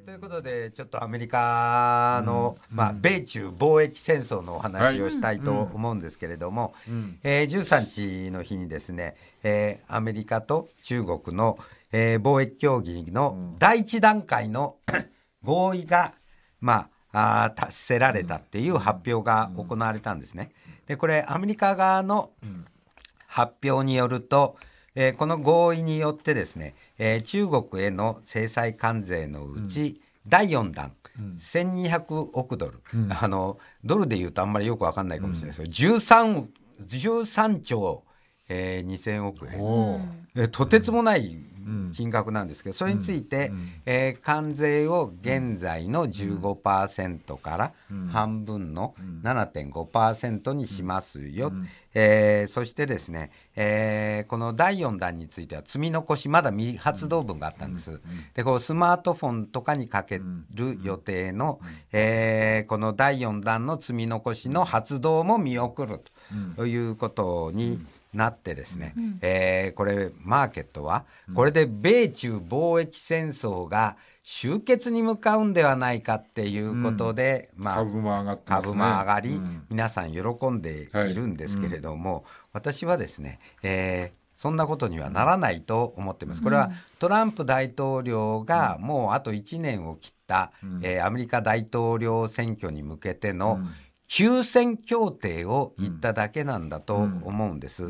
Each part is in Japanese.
えー、ということでちょっとアメリカの、うん、まあ、米中貿易戦争のお話をしたいと思うんですけれども、はいうん、えー、13日の日にですね、えー、アメリカと中国の、えー、貿易協議の第一段階の 合意が、まあ、あ達せられたっていう発表が行われたんですね。でこれアメリカ側の発表によると、えー、この合意によってですね、えー、中国への制裁関税のうち、第4弾、うん、1200億ドル、うん、あのドルでいうとあんまりよく分かんないかもしれないですけど、うん、13, 13兆、えー、2000億円、えー、とてつもない金額なんですけど、それについて、えー、関税を現在の15%から半分の7.5%にしますよ、えー、そしてですね、えー、この第4弾については積み残しまだ未発動分があったんです。でこうスマートフォンとかにかける予定の、えー、この第4弾の積み残しの発動も見送るということに、なってですね、うん、えー、これマーケットはこれで米中貿易戦争が終結に向かうんではないかっていうことで、うん、まあ、株も上がね、株も上がり、うん、皆さん喜んでいるんですけれども、はい、私はですね、えーそんなことにはならないと思ってます。これはトランプ大統領がもうあと1年を切った、うん、えー、アメリカ大統領選挙に向けての休戦協定を言っただけなんだと思うんです。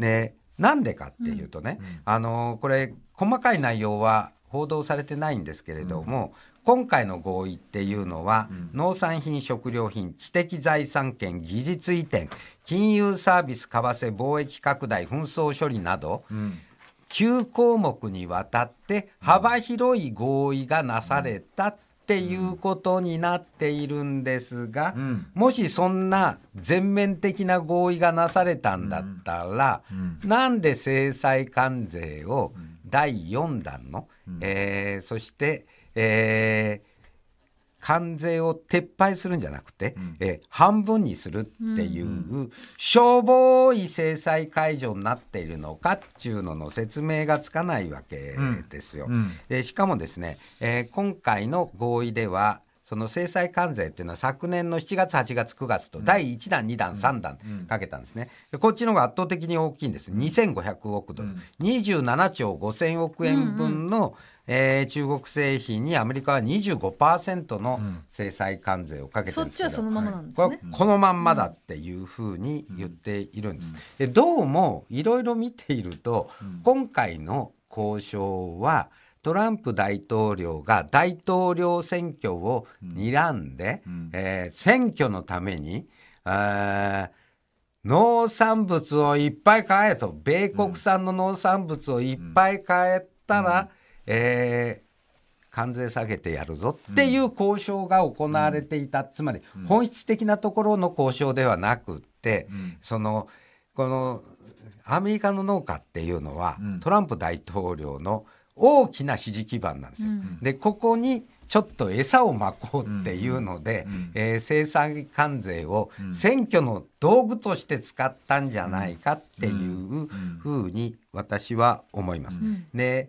でなんでかっていうとね、あのこれ細かい内容は報道されてないんですけれども、今回の合意っていうのは、農産品食料品知的財産権技術移転金融サービス為替貿易拡大紛争処理など、9項目にわたって幅広い合意がなされたっていうことになっているんですが、うん、もしそんな全面的な合意がなされたんだったら、うん。うん、なんで制裁関税を第4弾の、うん、えー、そして、えー、関税を撤廃するんじゃなくて、うん、えー、半分にするっていう、うん、しょぼい制裁解除になっているのかっていうのの説明がつかないわけですよ。うん、えー、しかもですね、えー、今回の合意ではその制裁関税っていうのは昨年の7月8月9月と第1弾2弾3弾かけたんですね。こっちの方が圧倒的に大きいんです。2500億ドル、27兆5000億円分の、えー、中国製品にアメリカは25%の制裁関税をかけてるんですけど、そっちはそのままなんですね、このまんまだっていうふうに言っているんです。でどうもいろいろ見ていると、今回の交渉はトランプ大統領が大統領選挙を睨んで、うん、えー、選挙のために、農産物をいっぱい買えと。米国産の農産物をいっぱい買えたら、えー、関税下げてやるぞっていう交渉が行われていた、うん、つまり本質的なところの交渉ではなくって、うん、そのこのアメリカの農家っていうのは、うん、トランプ大統領の大きな支持基盤なんですよ。でここにちょっと餌をまこうっていうので、うん、えー、生産関税を選挙の道具として使ったんじゃないかっていうふうに私は思います。で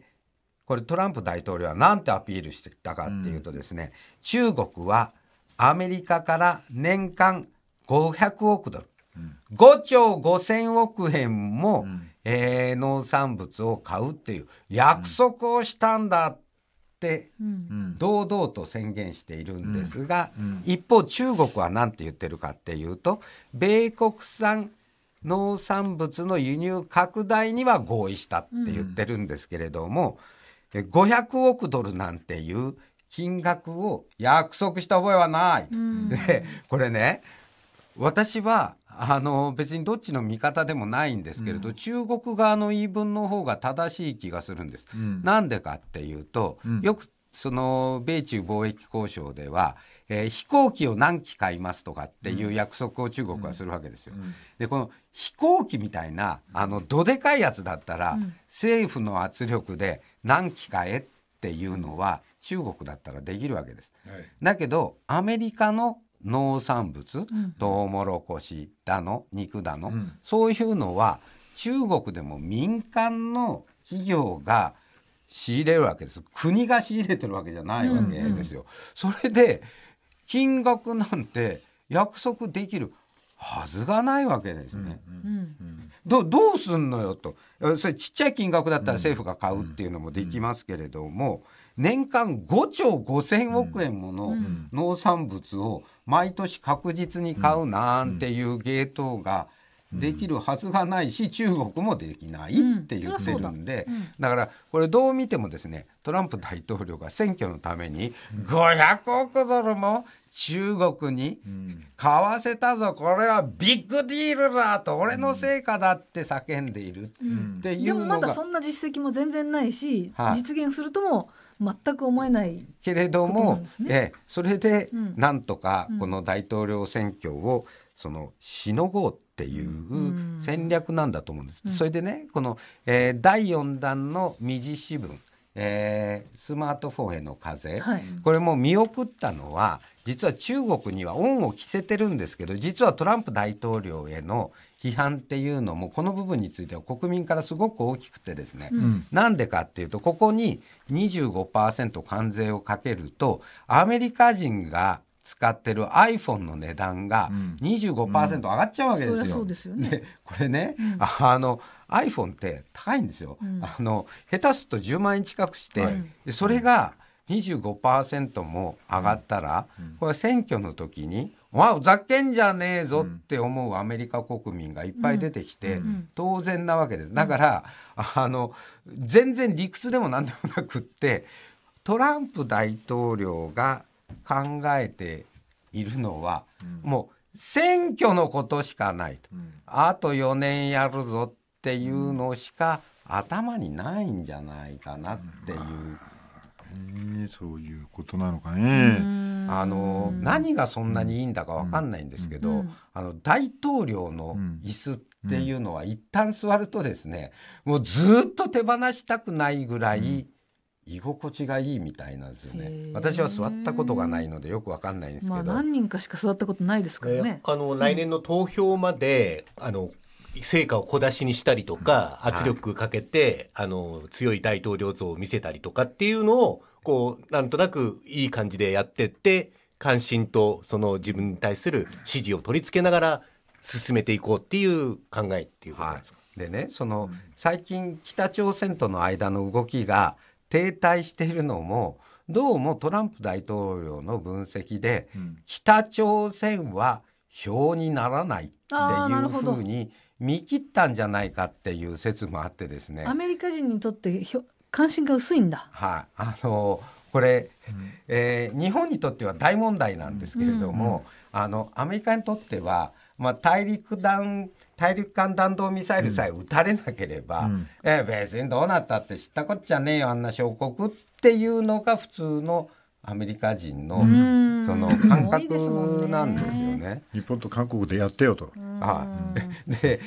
これトランプ大統領は何てアピールしてきたかっていうとですね、うん、中国はアメリカから年間500億ドル、うん、5兆5,000億円も、うん、えー、農産物を買うっていう約束をしたんだって堂々と宣言しているんですが、一方中国は何て言ってるかっていうと米国産農産物の輸入拡大には合意したって言ってるんですけれども、500億ドルなんていう金額を約束した覚えはない。うん、でこれね私はあの別にどっちの味方でもないんですけれど、うん、中国側の言い分の方が正しい気がするんです。な、うんでかっていうと、よくその米中貿易交渉では、えー、飛行機を何機買いますとかっていう約束を中国はするわけですよ。でこの飛行機みたいなあのどでかいやつだったら、政府の圧力で何機買えっていうのは中国だったらできるわけです。はい、だけどアメリカの農産物、うん、トウモロコシだの肉だの、うん、そういうのは中国でも民間の企業が仕入れるわけです。国が仕入れてるわけじゃないわけですよ。それで金額なんて約束できるはずがないわけですね。どどうすんのよと。それちっちゃい金額だったら政府が買うっていうのもできますけれども、年間5兆5,000億円もの農産物を毎年確実に買うなんていうゲートができるはずがないし中国もできないって言ってるんで、だ。からこれどう見てもですねトランプ大統領が選挙のために500億ドルも中国に買わせたぞこれはビッグディールだと俺の成果だって叫んでいるっていうのが、でもまだそんな実績も全然ないし、はい、実現するとも全く思えないけれども、ね、えそれでなんとかこの大統領選挙をそのしのごうっていう戦略なんだと思うんです。うん、それでねこの、えー、第4弾の未実施分、えー、スマートフォンへの課税、はい、これも見送ったのは実は中国には恩を着せてるんですけど実はトランプ大統領への批判っていうのもこの部分については国民からすごく大きくてですね、な、うん。でかっていうとここに25%関税をかけるとアメリカ人が使ってる iPhone の値段が25%上がっちゃうわけですよ。うん。うん、ね、これね、うん、あの iPhone って高いんですよ。あの下手すると10万円近くして、はい、それが25%も上がったら、これ選挙の時に「わざけんじゃねえぞ」って思うアメリカ国民がいっぱい出てきて、当然なわけです。だからあの全然理屈でも何でもなくってトランプ大統領が考えているのは、もう選挙のことしかないと、あと4年やるぞっていうのしか頭にないんじゃないかなっていう。えー、そういうことなのかね。あの何がそんなにいいんだかわかんないんですけど、うん。うん、あの大統領の椅子っていうのは一旦座るとですね、もうずっと手放したくないぐらい居心地がいいみたいなんですよね。私は座ったことがないのでよくわかんないんですけど、まあ、何人かしか座ったことないですからね。あの来年の投票まで、うん、あの成果を小出しにしたりとか、圧力かけて、はい、あの強い大統領像を見せたりとかっていうのをこうなんとなくいい感じでやってって関心とその自分に対する支持を取り付けながら進めていこうっていう考えっていうことですか、はい、でねその、最近北朝鮮との間の動きが停滞しているのもどうもトランプ大統領の分析で、うん、北朝鮮は票にならないっていうふうに見切ったんじゃないかっていう説もあってですね。アメリカ人にとって関心が薄いんだ。はい、あのこれ、うん、えー、日本にとっては大問題なんですけれども、うん、あのアメリカにとっては、まあ、大陸弾大陸間弾道ミサイルさえ撃たれなければ、うん、えー、別にどうなったって知ったこっちゃねえよあんな小国っていうのが普通のアメリカ人のその感覚なんですよね。日本と韓国でやってよと。あで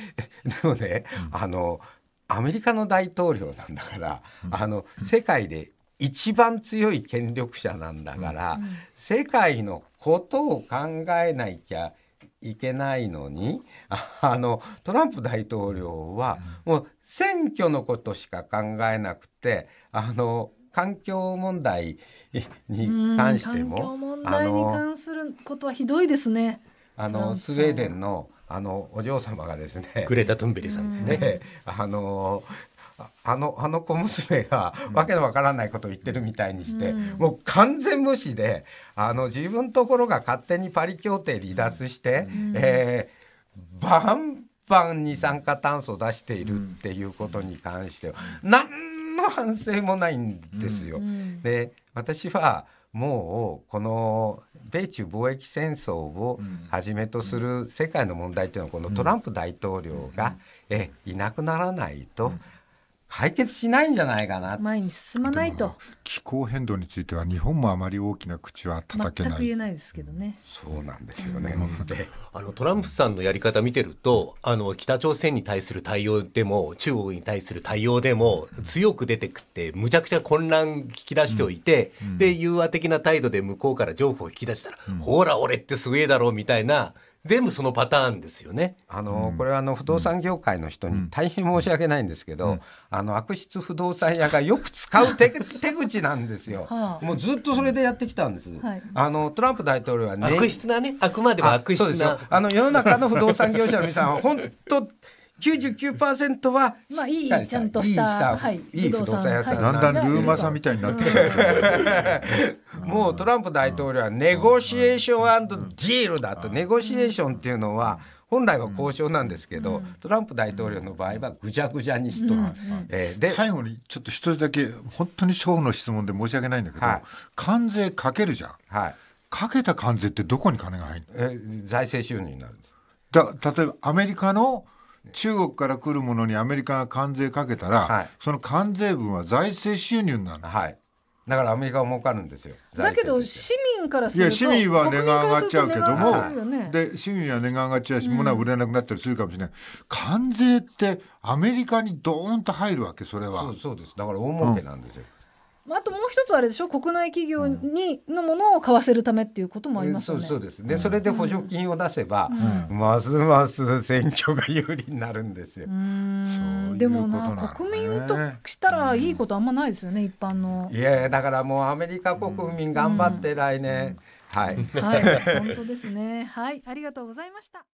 でもね、あのアメリカの大統領なんだから、あの世界で一番強い権力者なんだから、世界のことを考えなきゃいけないのに あのトランプ大統領はもう選挙のことしか考えなくてあの環境問題に関しても環境問題に関することはひどいですね。あのスウェーデンのあのお嬢様がですねグレタ・トゥンベリさんですね。あのあのあの小娘がわけのわからないことを言ってるみたいにして、うん、もう完全無視であの自分ところが勝手にパリ協定離脱して、うん、えー、バンバン二酸化炭素出しているっていうことに関しては、うん、何の反省もないんですよ。で私はもうこの米中貿易戦争をはじめとする世界の問題というのはこのトランプ大統領がえいなくならないと解決しないんじゃないかな。前に進まないと。気候変動については日本もあまり大きな口は叩けない。全く言えないですけどね。そうなんですよね、うん、あのトランプさんのやり方見てるとあの北朝鮮に対する対応でも中国に対する対応でも強く出てくってむちゃくちゃ混乱引き出しておいて、うん、で融和的な態度で向こうから情報を引き出したら、うん、ほら俺ってすげえだろうみたいな全部そのパターンですよね。あの、これはあの不動産業界の人に大変申し訳ないんですけど、あの悪質不動産屋がよく使う手 手口なんですよ。はあもうずっとそれでやってきたんです。はいあのトランプ大統領はね悪質なねあくまでも悪質あそうですよな。あの世の中の不動産業者の皆さんは本当99%はまあいいちゃんとしたはい。いい不動産屋さん。不動産。だんだんルーマさんみたいになってきてる。もうトランプ大統領はネゴシエーションディールだと。ネゴシエーションっていうのは本来は交渉なんですけど、トランプ大統領の場合はぐちゃぐちゃにしとる、えーで最後にちょっと一つだけ本当に勝負の質問で申し訳ないんだけど、はい。関税かけるじゃん。はい。かけた関税ってどこに金が入るの？えー財政収入になるんです。だ例えばアメリカの中国から来るものにアメリカが関税かけたら、はい。その関税分は財政収入になるの。はい。だからアメリカは儲かるんですよ。だけど市民からすいやると市民は値が上がっちゃうけども、で市民は値が上がっちゃうし、物は売れなくなったりするかもしれない。関税ってアメリカにドーンと入るわけそれは。そうそうです。だから大儲けなんですよ、あともう一つはあれでしょ？国内企業にのものを買わせるためっていうこともありますよね。そうそうです。でそれで補助金を出せば、ますます選挙が有利になるんですよ。でもことなんだね。な国民としたらいいことあんまないですよね一般の。いやいやだからもうアメリカ国民頑張って来年、はい。はい。本当ですね。はい。ありがとうございました。